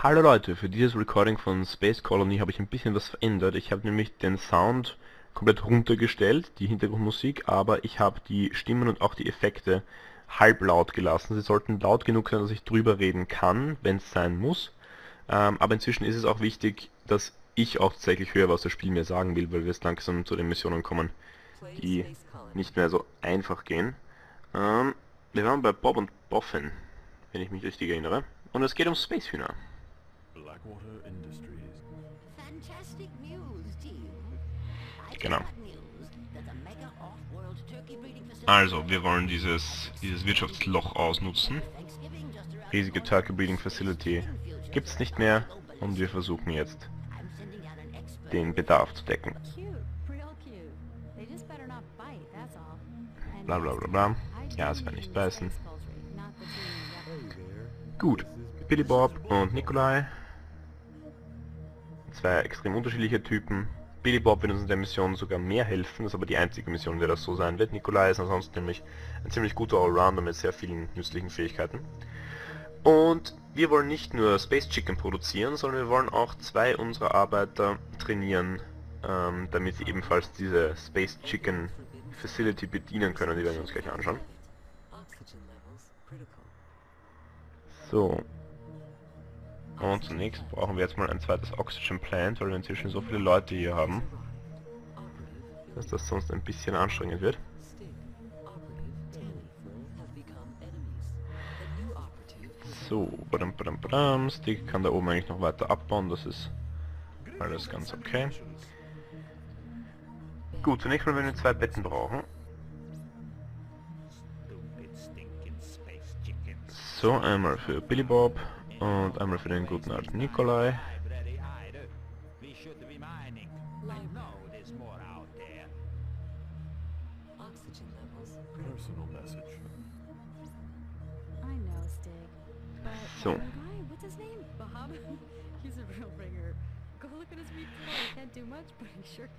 Hallo Leute, für dieses Recording von Space Colony habe ich ein bisschen was verändert. Ich habe nämlich den Sound komplett runtergestellt, die Hintergrundmusik, aber ich habe die Stimmen und auch die Effekte halblaut gelassen. Sie sollten laut genug sein, dass ich drüber reden kann, wenn es sein muss. Ähm, aber inzwischen ist es auch wichtig, dass ich auch tatsächlich höre, was das Spiel mir sagen will, weil wir jetzt langsam zu den Missionen kommen, die nicht mehr so einfach gehen. Ähm, wir waren bei Bob und Boffin, wenn ich mich richtig erinnere. Und es geht um Space Hühner. Blackwater Industries. Fantastic news, team. Genau. Also, wir wollen dieses, dieses Wirtschaftsloch ausnutzen. Riesige Turkey Breeding Facility gibt's nicht mehr und wir versuchen jetzt den Bedarf zu decken. Bla bla bla bla. Ja, es wird nicht beißen. Gut, Billy Bob und Nikolai. Zwei extrem unterschiedliche Typen. Billy Bob wird uns in der Mission sogar mehr helfen, das ist aber die einzige Mission, der das so sein wird. Nikolai ist ansonsten nämlich ein ziemlich guter Allrounder mit sehr vielen nützlichen Fähigkeiten. Und wir wollen nicht nur Space Chicken produzieren, sondern wir wollen auch zwei unserer Arbeiter trainieren, ähm, damit sie ebenfalls diese Space Chicken Facility bedienen können. Die werden wir uns gleich anschauen. So. Und zunächst brauchen wir jetzt mal ein zweites Oxygen Plant, weil wir inzwischen so viele Leute hier haben, dass das sonst ein bisschen anstrengend wird. So, badam, badam, badam. Stick kann da oben eigentlich noch weiter abbauen, das ist alles ganz okay. Gut, zunächst mal werden wir zwei Betten brauchen. So, einmal für Billy Bob und einmal für den guten alten Nikolai. So.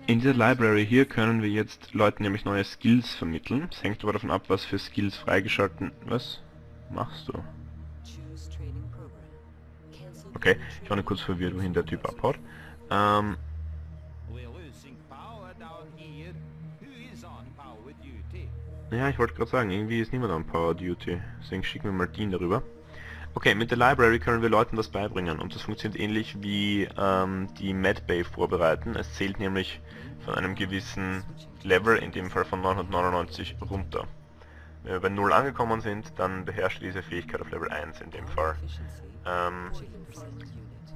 In dieser. Library hier können wir jetzt Leuten nämlich neue Skills vermitteln. Es hängt aber davon ab, was für Skills freigeschalten... Was machst du? Okay, ich war nur kurz verwirrt, wohin der Typ abhaut. Ähm, on ja, ich wollte gerade sagen, irgendwie ist niemand am Power Duty. Deswegen schicken wir mal Dean darüber. Okay, mit der Library können wir Leuten was beibringen und das funktioniert ähnlich wie ähm, die Medbay vorbereiten. Es zählt nämlich von einem gewissen Level, in dem Fall von 999 runter. Wenn wir bei 0 angekommen sind, dann beherrscht diese Fähigkeit auf Level 1 in dem Fall. Ähm.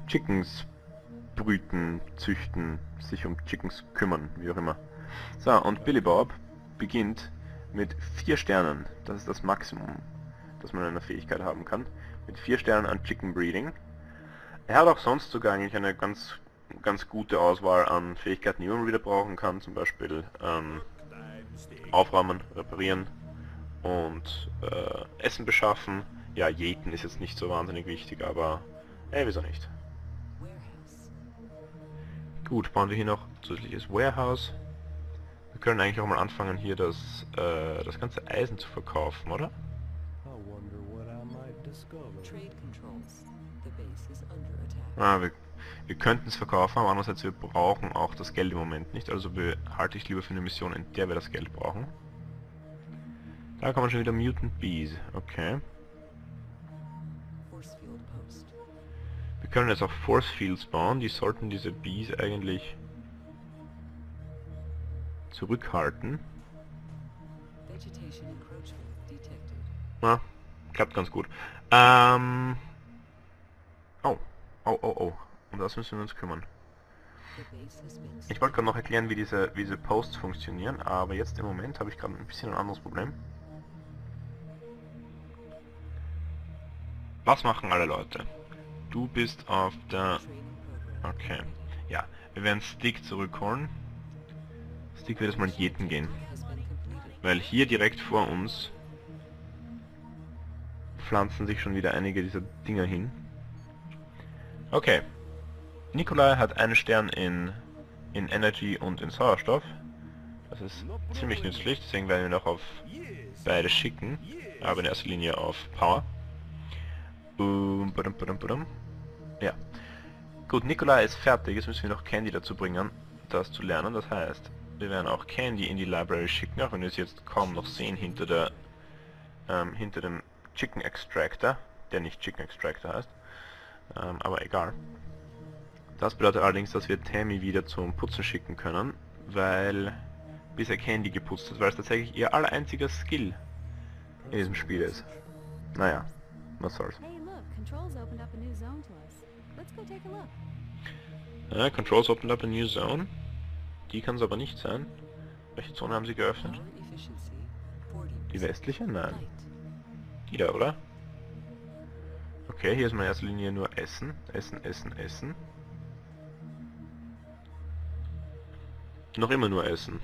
Chickens brüten, züchten, sich um Chickens kümmern, wie auch immer. So, und Billy Bob beginnt mit vier Sternen. Das ist das Maximum, das man in einer Fähigkeit haben kann. Mit vier Sternen an Chicken Breeding. Er hat auch sonst sogar eigentlich eine ganz ganz gute Auswahl an Fähigkeiten, die man wieder brauchen kann. Zum Beispiel ähm, aufräumen, reparieren und äh, Essen beschaffen. Ja, Jäten ist jetzt nicht so wahnsinnig wichtig, aber ey, wieso nicht? Gut, bauen wir hier noch zusätzliches Warehouse. Wir können eigentlich auch mal anfangen hier das, äh, das ganze Eisen zu verkaufen, oder? Ah, wir, wir könnten es verkaufen, aber andererseits wir brauchen auch das Geld im Moment nicht, also behalte ich lieber für eine Mission, in der wir das Geld brauchen. Da kommen schon wieder Mutant Bees, okay. Wir können jetzt auch Force Fields bauen, die sollten diese Bees eigentlich zurückhalten. Na, klappt ganz gut. Ähm... Oh, oh, oh, oh. Um das müssen wir uns kümmern. Ich wollte gerade noch erklären, wie diese, wie diese Posts funktionieren, aber jetzt im Moment habe ich gerade ein bisschen ein anderes Problem. Was machen alle Leute? Du bist auf der... Okay. Ja, wir werden Stick zurückholen. Stick wird jetzt mal jäten gehen. Weil hier direkt vor uns pflanzen sich schon wieder einige dieser Dinger hin. Okay. Nikolai hat einen Stern in, in Energy und in Sauerstoff. Das ist ziemlich nützlich, deswegen werden wir noch auf beide schicken. Aber in erster Linie auf Power. Ja. Gut, Nikolai ist fertig. Jetzt müssen wir noch Candy dazu bringen, das zu lernen. Das heißt, wir werden auch Candy in die Library schicken, auch wenn wir es jetzt kaum noch sehen hinter der ähm, hinter dem Chicken Extractor, der nicht Chicken Extractor heißt. Ähm, aber egal. Das bedeutet allerdings, dass wir Tammy wieder zum Putzen schicken können, weil bisher Candy geputzt hat, weil es tatsächlich ihr aller einziger Skill in diesem Spiel ist. Naja, was soll's. Control's opened up a new zone to us. Let's go take a look. Ja, Controls opened up a new zone. Die kann es aber nicht sein. Welche Zone haben sie geöffnet? Power efficiency 40 Die westliche? Nein. Die da, oder? Okay, hier ist mal in erster Linie nur Essen. Essen, Essen, Essen. Noch immer nur Essen.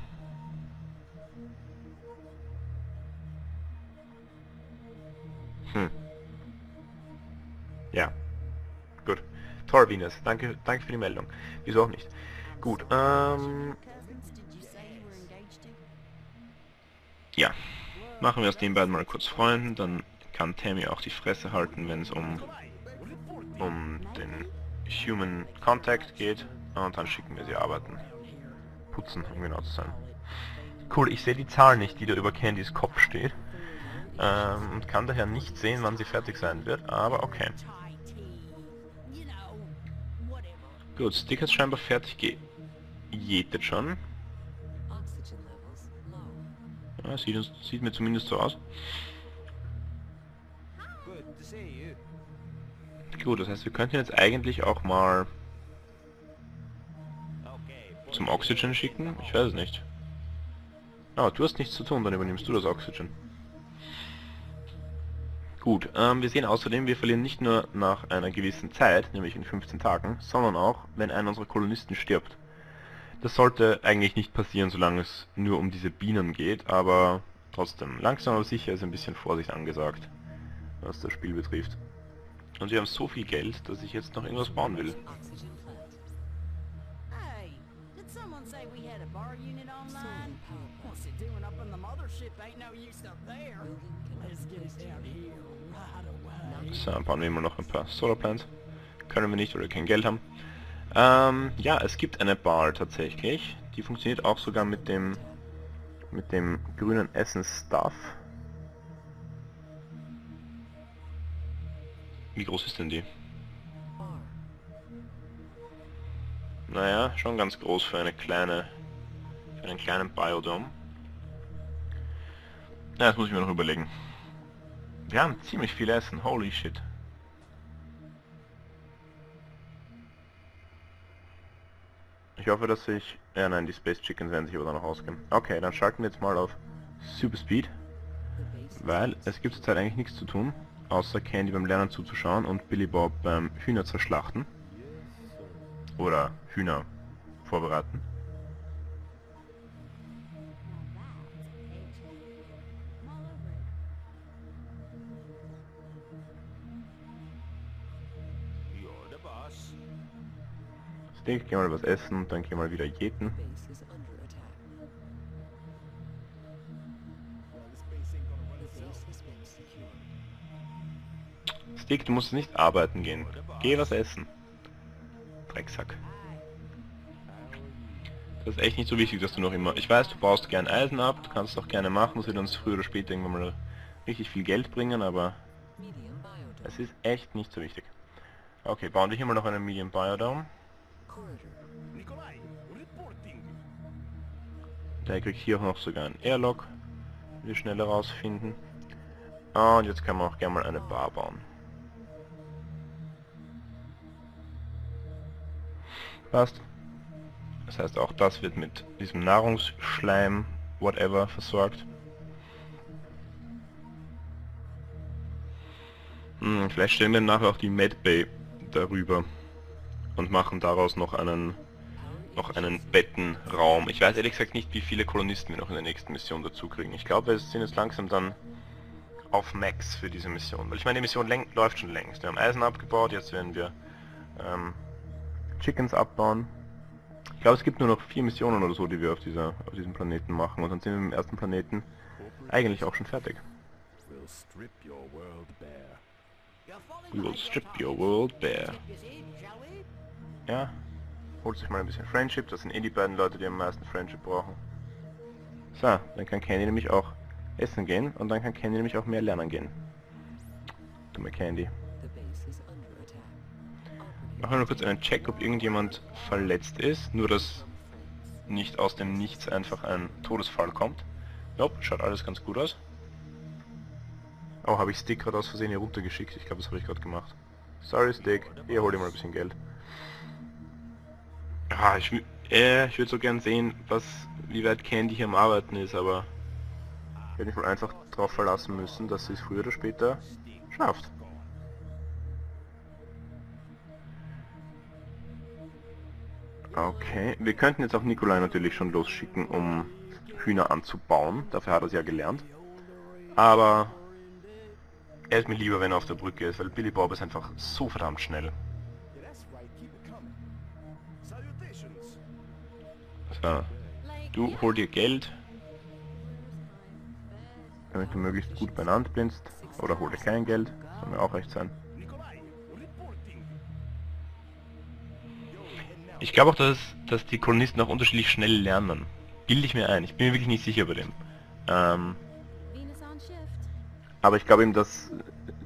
Hm. Venus. Danke, danke für die Meldung. Wieso auch nicht. Gut, ähm... Ja. Machen wir aus den beiden mal kurz Freunden, dann kann Tammy auch die Fresse halten, wenn es um, um den Human Contact geht. Und dann schicken wir sie arbeiten. Putzen, um genau zu sein. Cool, ich sehe die Zahl nicht, die da über Candys Kopf steht. Ähm, und kann daher nicht sehen, wann sie fertig sein wird, aber okay. Gut, Stick ist scheinbar fertig gejätet schon. Ja, sieht, sieht mir zumindest so aus. Gut, das heißt, wir könnten jetzt eigentlich auch mal zum Oxygen schicken? Ich weiß es nicht. Ah, du hast nichts zu tun, dann übernimmst du das Oxygen. Gut, ähm, wir sehen außerdem, wir verlieren nicht nur nach einer gewissen Zeit, nämlich in 15 Tagen, sondern auch, wenn einer unserer Kolonisten stirbt. Das sollte eigentlich nicht passieren, solange es nur um diese Bienen geht, aber trotzdem, langsam aber sicher ist ein bisschen Vorsicht angesagt, was das Spiel betrifft. Und wir haben so viel Geld, dass ich jetzt noch irgendwas bauen will. What's it doing up in the mothership? Ain't no use up there. Let's get it down here. So, bauen wir immer noch ein paar Solarplants. Können wir nicht, weil wir kein Geld haben. Ähm, ja, es gibt eine Bar tatsächlich. Die funktioniert auch sogar mit dem mit dem grünen Essen-Stuff. Wie groß ist denn die? Naja, schon ganz groß für eine kleine für einen kleinen Biodome. Ja, das muss ich mir noch überlegen. Wir haben ziemlich viel Essen, holy shit. Ich hoffe, dass ich... Ja, nein, die Space Chickens werden sich aber dann noch ausgehen. Okay, dann schalten wir jetzt mal auf Super Speed, weil es gibt zurzeit eigentlich nichts zu tun, außer Candy beim Lernen zuzuschauen und Billy Bob beim Hühner zerschlachten. Oder Hühner vorbereiten. Steak, geh mal was essen und dann geh mal wieder secured. Stick, du musst nicht arbeiten gehen. Geh was essen. Drecksack. Das ist echt nicht so wichtig, dass du noch immer... Ich weiß, du baust gern Eisen ab, du kannst es auch gerne machen, das wird uns früher oder später irgendwann mal richtig viel Geld bringen, aber es ist echt nicht so wichtig. Okay, bauen wir hier mal noch einen Medium Biodome. Corridor. Nikolai, reporting. Der kriegt hier auch noch sogar einen Airlock, wie wir schnell herausfinden. Und jetzt kann man auch gerne mal eine Bar bauen. Passt. Das heißt, auch das wird mit diesem Nahrungsschleim, whatever, versorgt. Hm, vielleicht stellen wir nachher auch die Medbay darüber und machen daraus noch einen noch einen Bettenraum. Ich weiß ehrlich gesagt nicht, wie viele Kolonisten wir noch in der nächsten Mission dazu kriegen. Ich glaube, wir sind jetzt langsam dann auf Max für diese Mission. Weil ich meine, die Mission läuft schon längst. Wir haben Eisen abgebaut, jetzt werden wir ähm, Chickens abbauen. Ich glaube, es gibt nur noch vier Missionen oder so, die wir auf, dieser, auf diesem Planeten machen. Und dann sind wir dem ersten Planeten eigentlich auch schon fertig. We will strip your world bare. Ja. Holt sich mal ein bisschen Friendship. Das sind eh die beiden Leute, die am meisten Friendship brauchen. So, dann kann Candy nämlich auch essen gehen und dann kann Candy nämlich auch mehr lernen gehen. Dumme Candy. Machen wir nur kurz einen Check, ob irgendjemand verletzt ist. Nur, dass nicht aus dem Nichts einfach ein Todesfall kommt. Nope, schaut alles ganz gut aus. Oh, habe ich Stick gerade aus Versehen hier runtergeschickt? Ich glaube, das habe ich gerade gemacht. Sorry Stick, hier hol dir mal ein bisschen Geld. Ah, ich, äh, ich würde so gern sehen, was, wie weit Candy hier am Arbeiten ist, aber ich wohl einfach darauf verlassen müssen, dass sie es früher oder später schafft. Okay, wir könnten jetzt auch Nikolai natürlich schon losschicken, um Hühner anzubauen. Dafür hat er es ja gelernt. Aber er ist mir lieber, wenn er auf der Brücke ist, weil Billy Bob ist einfach so verdammt schnell. So, du hol dir Geld, damit du möglichst gut beieinander bist. Oder hol dir kein Geld, soll mir auch recht sein. Ich glaube auch, dass, dass die Kolonisten auch unterschiedlich schnell lernen. Bilde ich mir ein. Ich bin mir wirklich nicht sicher bei dem. Ähm, aber ich glaube eben, dass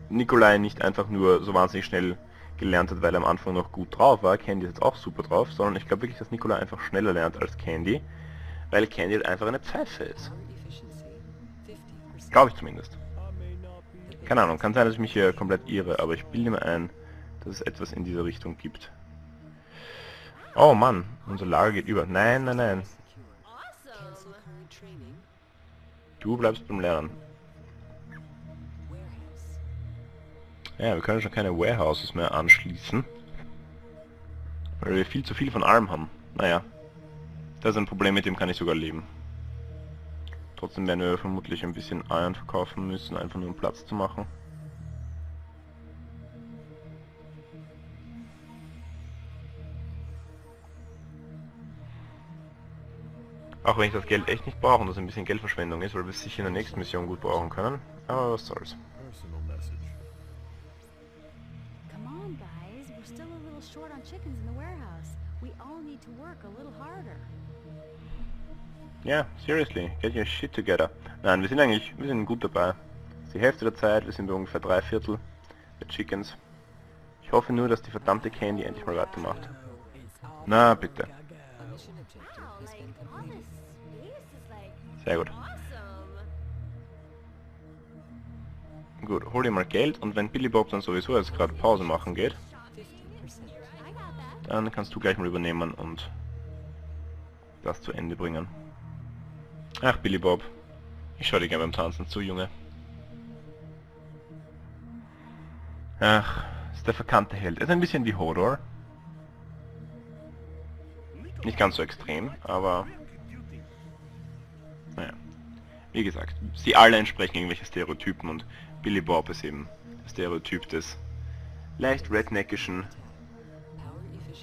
Nikolai nicht einfach nur so wahnsinnig schnell gelernt hat, weil er am Anfang noch gut drauf war. Candy ist jetzt auch super drauf, sondern ich glaube wirklich, dass Nikolai einfach schneller lernt als Candy, weil Candy halt einfach eine Pfeife ist. Power efficiency 50%. Glaube ich zumindest. Keine Ahnung, kann sein, dass ich mich hier komplett irre, aber ich bilde mir ein, dass es etwas in dieser Richtung gibt. Oh Mann, unser Lager geht über. Nein, nein, nein. Du bleibst beim Lernen. Ja, wir können schon keine Warehouses mehr anschließen. Weil wir viel zu viel von allem haben. Naja. Das ist ein Problem, mit dem kann ich sogar leben. Trotzdem werden wir vermutlich ein bisschen Iron verkaufen müssen, einfach nur um Platz zu machen. Auch wenn ich das Geld echt nicht brauche und das ein bisschen Geldverschwendung ist, weil wir es sicher in der nächsten Mission gut brauchen können. Aber was soll's. Still a little short on chickens in the warehouse. We all need to work a little harder. Ja, seriously, get your shit together. Nein, wir sind eigentlich, wir sind gut dabei. Die Hälfte der Zeit, wir sind bei ungefähr drei Viertel der Chickens. Ich hoffe nur, dass die verdammte Candy endlich mal weitermacht. Na, bitte. Sehr gut. Gut, hol dir mal Geld und wenn Billy Bob dann sowieso jetzt gerade Pause machen geht, dann kannst du gleich mal übernehmen und das zu Ende bringen. Ach, Billy Bob. Ich schau dir gerne beim Tanzen zu, Junge. Ach, ist der verkannte Held. Er ist ein bisschen wie Hodor. Nicht ganz so extrem, aber... Naja. Wie gesagt, sie alle entsprechen irgendwelche Stereotypen und Billy Bob ist eben Stereotyp des leicht redneckischen.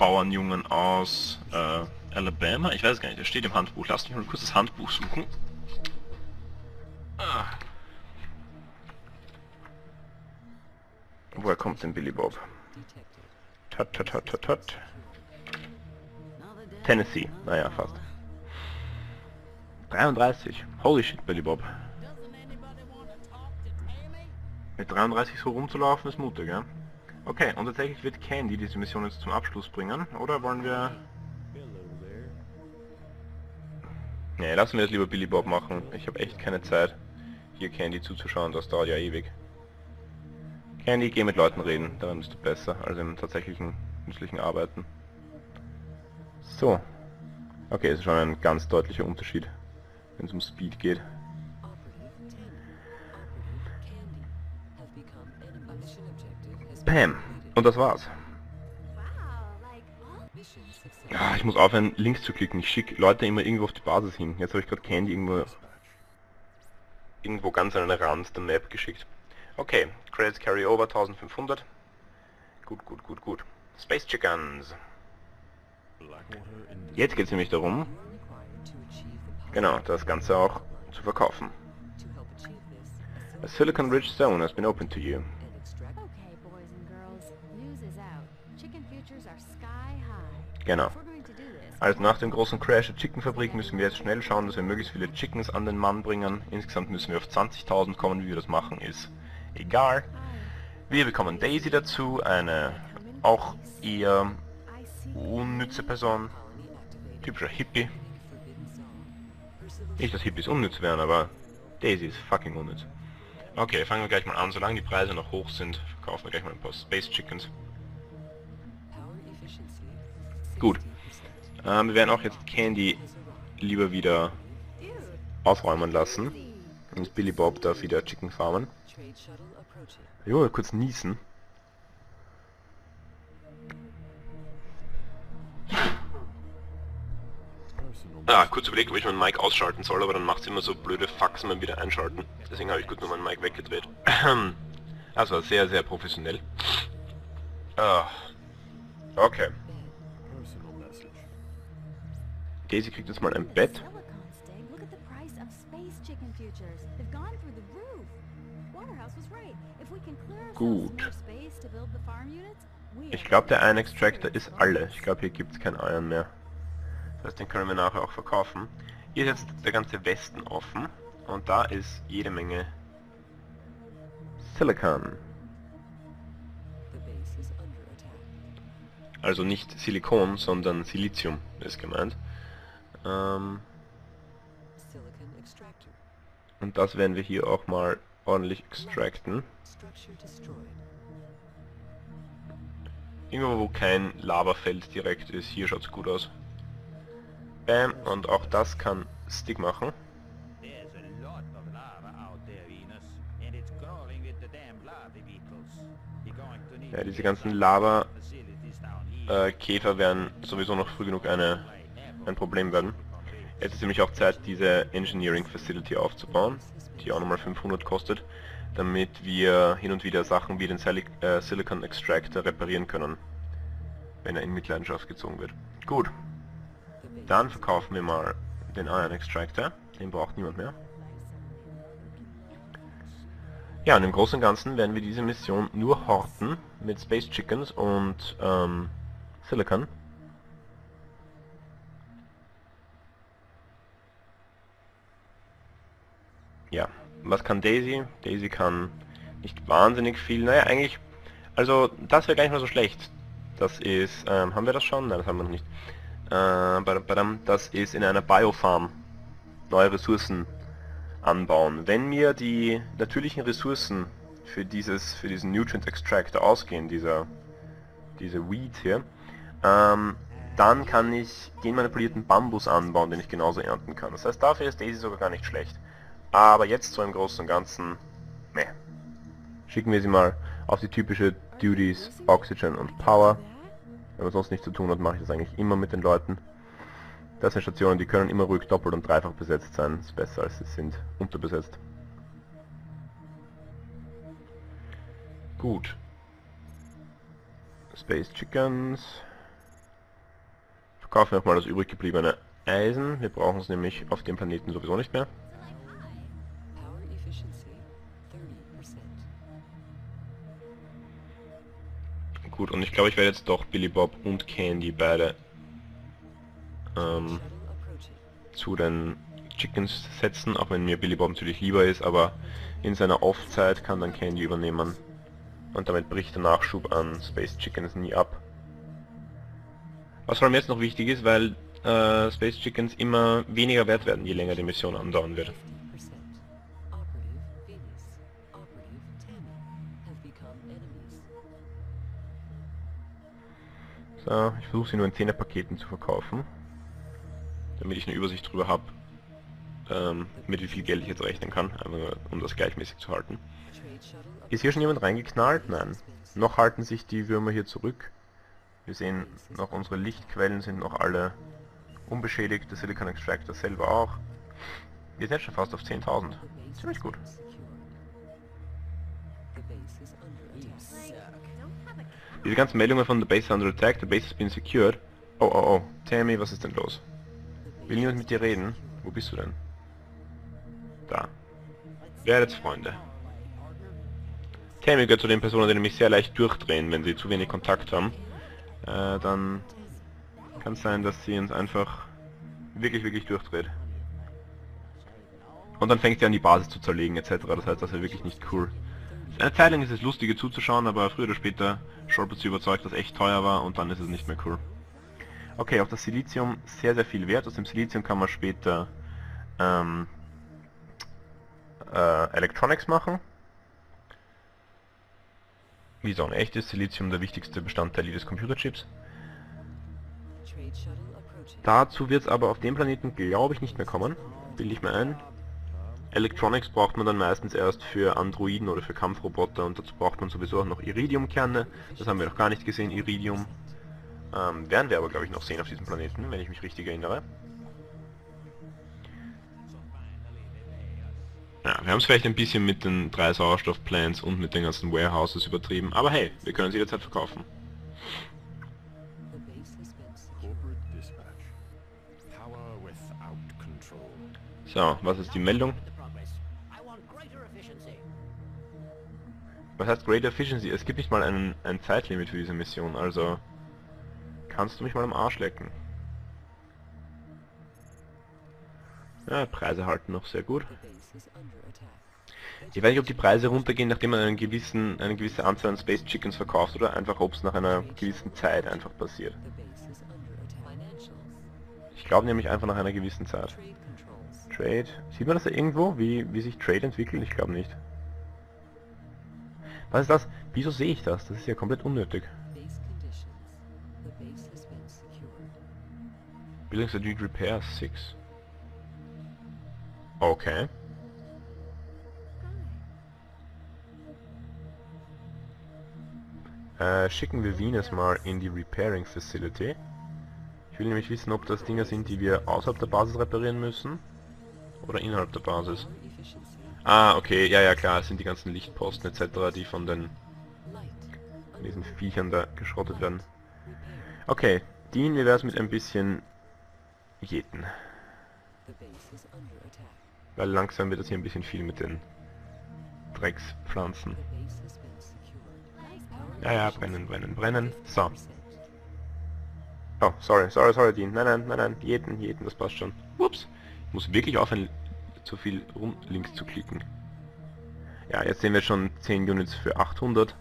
Bauernjungen aus äh, Alabama. Ich weiß gar nicht, das steht im Handbuch. Lass mich mal kurz das Handbuch suchen. Ah. Woher kommt denn Billy Bob? Tut, tut, tut. Another day, Tennessee. Naja, fast. dollar. 33. Holy shit, Billy Bob. Mit 33 so rumzulaufen ist mutig, ja? Okay, und tatsächlich wird Candy diese Mission jetzt zum Abschluss bringen. Oder wollen wir... Nee, lassen wir das lieber Billy Bob machen. Ich habe echt keine Zeit, hier Candy zuzuschauen, das dauert ja ewig. Candy, geh mit Leuten reden, daran bist du besser als im tatsächlichen nützlichen Arbeiten. So. Okay, es ist schon ein ganz deutlicher Unterschied, wenn es um Speed geht. Completed. Und das war's. Ah, ich muss aufhören, links zu klicken. Ich schicke Leute immer irgendwo auf die Basis hin. Jetzt habe ich gerade Candy irgendwo irgendwo ganz an den Rand der Map geschickt. Okay, Credits Carry Over 1500. Gut, gut, gut, gut. Space Chickens. Jetzt geht es nämlich darum, genau, das Ganze auch zu verkaufen. A Silicon Rich Zone has been opened to you. Genau. Also nach dem großen Crash der Chickenfabrik müssen wir jetzt schnell schauen, dass wir möglichst viele Chickens an den Mann bringen. Insgesamt müssen wir auf 20.000 kommen, wie wir das machen, ist egal. Wir bekommen Daisy dazu, eine auch eher unnütze Person, typischer Hippie. Nicht, dass Hippies unnütz wären, aber Daisy ist fucking unnütz. Okay, fangen wir gleich mal an. Solange die Preise noch hoch sind, verkaufen wir gleich mal ein paar Space Chickens. Gut. 60%. Ähm, wir werden auch jetzt Candy lieber wieder aufräumen lassen. Und Billy Bob darf wieder Chicken farmen. Jo, kurz niesen. Ah, kurz überlegt, ob ich meinen Mic ausschalten soll, aber dann macht es immer so blöde Faxen beim wieder einschalten. Deswegen habe ich kurz nur meinen Mic weggedreht. Das war sehr, sehr professionell. Ah. Okay. Daisy kriegt jetzt mal ein Bett. Gut. Ich glaube, der Iron Extractor ist alle. Ich glaube, hier gibt es kein Iron mehr. Das heißt, den können wir nachher auch verkaufen. Hier ist jetzt der ganze Westen offen. Und da ist jede Menge Silicon. The base is under attack. Also nicht Silikon, sondern Silizium ist gemeint. Ähm, und das werden wir hier auch mal ordentlich extracten. Irgendwo, wo kein Lavafeld direkt ist. Hier schaut's gut aus. Bam, und auch das kann Stick machen. There's a lot of lava out there, Venus, and it's crawling with the damn lava beetles. You're going to need Ja, to diese ganzen some Lava facilities down here. äh, werden sowieso noch früh genug eine, ein Problem werden. Jetzt ist nämlich auch Zeit, diese Engineering Facility aufzubauen, die auch nochmal 500 kostet, damit wir hin und wieder Sachen wie den Sili äh, Silicon Extractor reparieren können, wenn er in Mitleidenschaft gezogen wird. Gut, dann verkaufen wir mal den Iron Extractor, den braucht niemand mehr. Ja, und im Großen und Ganzen werden wir diese Mission nur horten mit Space Chickens und ähm, Silicon. Ja, was kann Daisy? Daisy kann nicht wahnsinnig viel. Naja, eigentlich, also das wäre gar nicht mal so schlecht. Das ist, ähm, haben wir das schon? Nein, das haben wir noch nicht. Äh, das ist in einer Biofarm neue Ressourcen anbauen. Wenn mir die natürlichen Ressourcen für dieses, für diesen Nutrient Extractor ausgehen, dieser, diese Weed hier, ähm, dann kann ich genmanipulierten Bambus anbauen, den ich genauso ernten kann. Das heißt, dafür ist Daisy sogar gar nicht schlecht. Aber jetzt so im Großen und Ganzen, meh. Schicken wir sie mal auf die typische Duties, Oxygen und Power. Wenn man sonst nichts zu tun hat, mache ich das eigentlich immer mit den Leuten. Das sind Stationen, die können immer ruhig doppelt und dreifach besetzt sein. ist besser als sie sind unterbesetzt. Gut. Space Chickens. Verkaufen wir auch mal das übrig gebliebene Eisen. Wir brauchen es nämlich auf dem Planeten sowieso nicht mehr. Gut, und ich glaube, ich werde jetzt doch Billy Bob und Candy beide ähm, zu den Chickens setzen, auch wenn mir Billy Bob natürlich lieber ist, aber in seiner Off-Zeit kann dann Candy übernehmen. Und damit bricht der Nachschub an Space Chickens nie ab. Was vor allem jetzt noch wichtig ist, weil äh, Space Chickens immer weniger wert werden, je länger die Mission andauern wird. So, ich versuche sie nur in 10er Paketen zu verkaufen. Damit ich eine Übersicht darüber habe, ähm, mit wie viel Geld ich jetzt rechnen kann, einfach um das gleichmäßig zu halten. Ist hier schon jemand reingeknallt? Nein. Noch halten sich die Würmer hier zurück. Wir sehen noch unsere Lichtquellen sind noch alle unbeschädigt, der Silicon Extractor selber auch. Wir sind jetzt schon fast auf 10.000. The base Ziemlich gut. secure. The base is under attack. Diese ganzen Meldungen von The Base under attack, the base has been secured. Oh oh oh, Tammy, was ist denn los? Will niemand mit dir reden? Wo bist du denn? Da. Werdet Freunde. Tammy gehört zu den Personen, die nämlich sehr leicht durchdrehen, wenn sie zu wenig Kontakt haben. äh, dann kann es sein, dass sie uns einfach wirklich, wirklich durchdreht. Und dann fängt sie an die Basis zu zerlegen etc. Das heißt, das ist wirklich nicht cool. Eine Zeit lang ist es lustige zuzuschauen, aber früher oder später stolpert sie überzeugt, dass echt teuer war und dann ist es nicht mehr cool. Okay, auch das Silizium sehr, sehr viel wert. Aus dem Silizium kann man später ähm, äh, Electronics machen. Wie so ein echtes Silizium der wichtigste Bestandteil jedes Computerchips. Dazu wird es aber auf dem Planeten, glaube ich, nicht mehr kommen. Bilde ich mir ein. Electronics braucht man dann meistens erst für Androiden oder für Kampfroboter und dazu braucht man sowieso auch noch Iridiumkerne. Das haben wir noch gar nicht gesehen, Iridium. Ähm, werden wir aber, glaube ich, noch sehen auf diesem Planeten, wenn ich mich richtig erinnere. Ja, wir haben es vielleicht ein bisschen mit den drei Sauerstoffplants und mit den ganzen Warehouses übertrieben, aber hey, wir können sie jederzeit verkaufen. So, was ist die Meldung? Was heißt Great Efficiency? Es gibt nicht mal einen, ein Zeitlimit für diese Mission, also kannst du mich mal am Arsch lecken. Ja, Preise halten noch sehr gut. Ich weiß nicht, ob die Preise runtergehen, nachdem man einen gewissen, eine gewisse Anzahl an Space Chickens verkauft oder einfach ob es nach einer gewissen Zeit einfach passiert. Ich glaube nämlich einfach nach einer gewissen Zeit. Trade. Sieht man das da irgendwo, wie, wie sich Trade entwickelt? Ich glaube nicht. Was ist das? Wieso sehe ich das? Das ist ja komplett unnötig. That need repair 6. Okay. Äh, schicken wir Venus mal in die Repairing Facility. Ich will nämlich wissen, ob das Dinge sind, die wir außerhalb der Basis reparieren müssen. Oder innerhalb der Basis. Ah, okay, ja, ja, klar, es sind die ganzen Lichtposten etc., die von den von diesen Viechern da geschrottet werden. Okay, dienen wir es mit ein bisschen Jeten. Weil langsam wird das hier ein bisschen viel mit den Dreckspflanzen. Ja, ja, brennen, brennen, brennen. So. 50%. Oh, sorry, sorry, sorry, Dean. Nein, nein, nein, nein. Jeden, jeden, das passt schon. Ups. Ich muss wirklich aufhören, zu viel rum links zu klicken. Ja, jetzt sehen wir schon 10 Units für 800.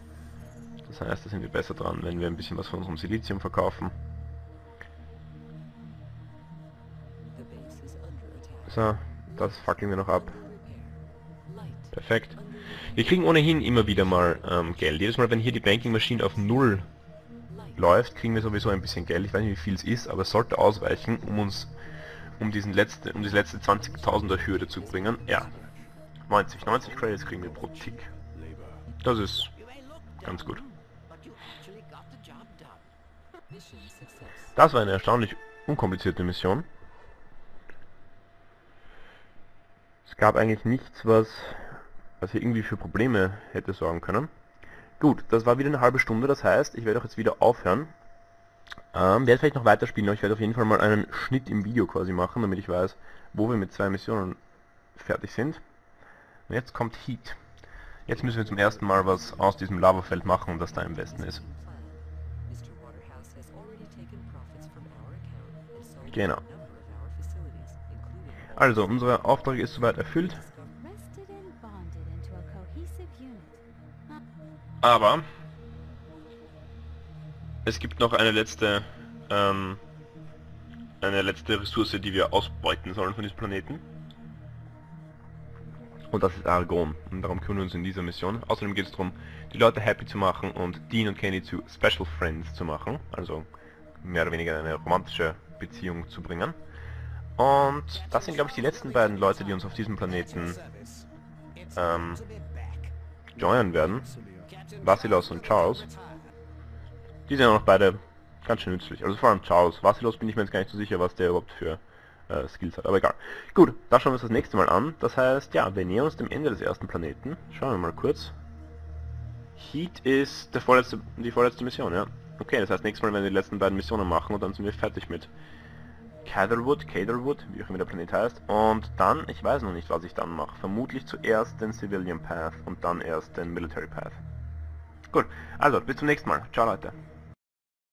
Das heißt, da sind wir besser dran, wenn wir ein bisschen was von unserem Silizium verkaufen. So, das fackeln wir noch ab. Perfekt. Wir kriegen ohnehin immer wieder mal ähm, Geld. Jedes Mal, wenn hier die Banking Machine auf Null läuft, kriegen wir sowieso ein bisschen Geld. Ich weiß nicht, wie viel es ist, aber es sollte ausreichen, um uns um diesen letzte, um diese letzte 20.000er Hürde zu bringen. Ja. 90, 90 Credits kriegen wir pro Tick. Das ist ganz gut. Das war eine erstaunlich unkomplizierte Mission. Es gab eigentlich nichts, was, was hier irgendwie für Probleme hätte sorgen können. Gut, das war wieder eine halbe Stunde, das heißt, ich werde auch jetzt wieder aufhören. Ähm, werde vielleicht noch weiterspielen, aber ich werde auf jeden Fall mal einen Schnitt im Video quasi machen, damit ich weiß, wo wir mit zwei Missionen fertig sind. Und jetzt kommt Heat. Jetzt müssen wir zum ersten Mal was aus diesem Lavafeld machen, das da im Westen ist. Genau. Also, unser Auftrag ist soweit erfüllt. Aber es gibt noch eine letzte ähm, eine letzte Ressource, die wir ausbeuten sollen von diesem Planeten. Und das ist Argon. Und darum kümmern wir uns in dieser Mission. Außerdem geht es darum, die Leute happy zu machen und Dean und Kenny zu Special Friends zu machen. Also mehr oder weniger eine romantische Beziehung zu bringen. Und das sind, glaube ich, die letzten beiden Leute, die uns auf diesem Planeten ähm, joinen werden. Vassilos und Charles. Die sind auch noch beide ganz schön nützlich. Also vor allem Charles. Vassilos bin ich mir jetzt gar nicht so sicher, was der überhaupt für äh, Skills hat. Aber egal. Gut, das schauen wir uns das nächste Mal an. Das heißt, ja, wir nähern uns dem Ende des ersten Planeten. Schauen wir mal kurz. Heat ist der vorletzte, die vorletzte Mission, ja. Okay, das heißt, nächstes Mal werden wir die letzten beiden Missionen machen und dann sind wir fertig mit Catherwood, Catherwood, wie auch immer der Planet heißt. Und dann, ich weiß noch nicht, was ich dann mache. Vermutlich zuerst den Civilian Path und dann erst den Military Path. Gut, also bis zum nächsten Mal. Ciao Leute.